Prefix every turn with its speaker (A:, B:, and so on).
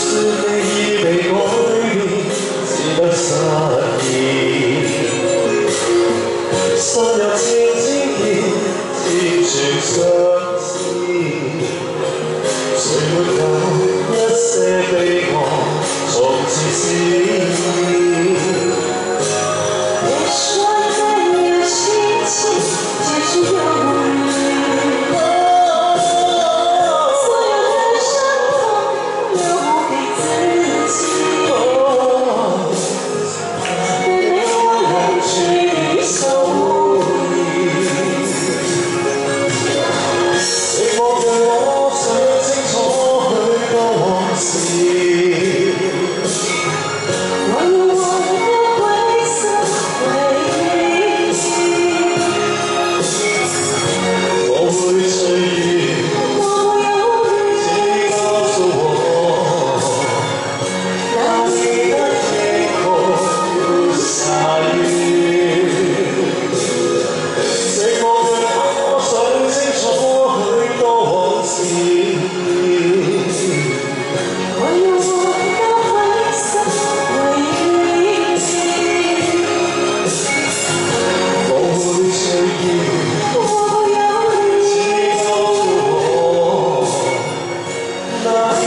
A: 说你已被改变只得失意心有千千结结住相思谁没有一些悲哀从前事 love.